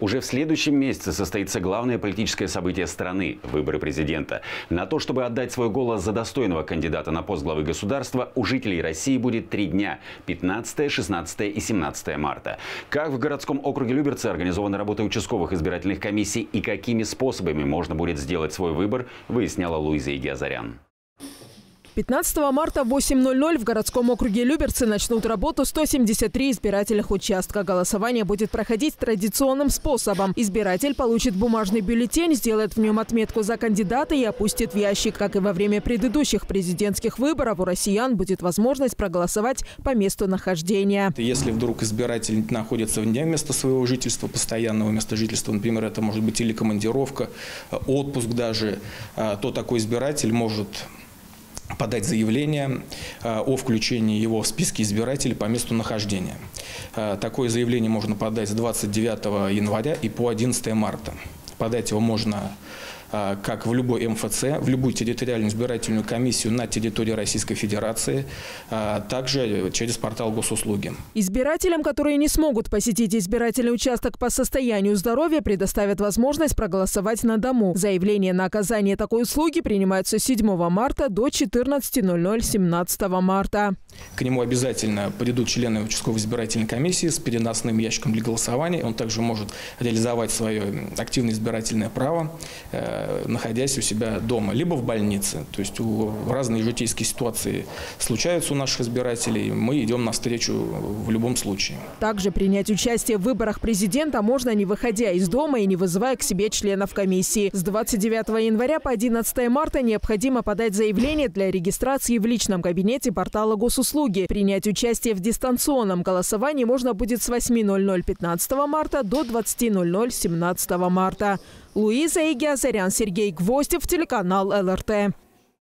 Уже в следующем месяце состоится главное политическое событие страны – выборы президента. На то, чтобы отдать свой голос за достойного кандидата на пост главы государства, у жителей России будет три дня – 15, 16 и 17 марта. Как в городском округе Люберцы организована работа участковых избирательных комиссий и какими способами можно будет сделать свой выбор, выясняла Луиза Игиазарян. 15 марта в 8.00 в городском округе Люберцы начнут работу 173 избирательных участка. Голосование будет проходить традиционным способом. Избиратель получит бумажный бюллетень, сделает в нем отметку за кандидата и опустит в ящик. Как и во время предыдущих президентских выборов, у россиян будет возможность проголосовать по месту нахождения. Если вдруг избиратель находится вне места своего жительства, постоянного места жительства, например, это может быть или командировка, отпуск даже, а, то такой избиратель может подать заявление э, о включении его в списки избирателей по месту нахождения. Э, такое заявление можно подать с 29 января и по 11 марта. Подать его можно как в любой МФЦ, в любую территориальную избирательную комиссию на территории Российской Федерации, а, также через портал госуслуги. Избирателям, которые не смогут посетить избирательный участок по состоянию здоровья, предоставят возможность проголосовать на дому. Заявление на оказание такой услуги принимается с 7 марта до 14.00 17 марта. К нему обязательно придут члены участковой избирательной комиссии с переносным ящиком для голосования. Он также может реализовать свое активное избирательное право Э, находясь у себя дома, либо в больнице. То есть у, разные житейские ситуации случаются у наших избирателей, мы идем навстречу в любом случае. Также принять участие в выборах президента можно, не выходя из дома и не вызывая к себе членов комиссии. С 29 января по 11 марта необходимо подать заявление для регистрации в личном кабинете портала госуслуги. Принять участие в дистанционном голосовании можно будет с 8.00 15 марта до 20.00 17 марта. Луиза Игиазарян, Сергей Гвоздев, телеканал ЛРТ.